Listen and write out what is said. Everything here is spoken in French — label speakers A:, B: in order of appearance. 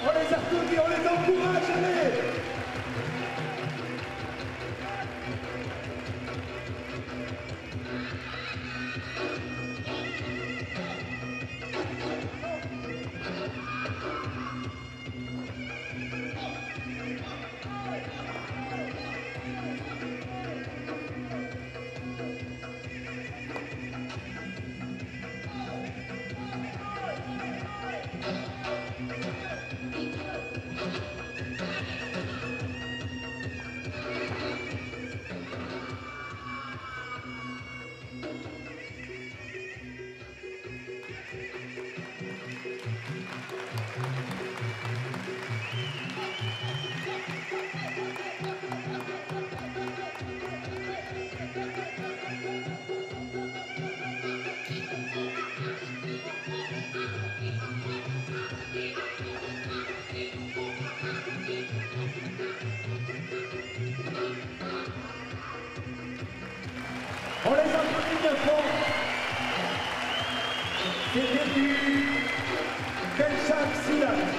A: On les a applaudit, on les encourage, allez On les applaudit de fond. C'était du Belchak Silas.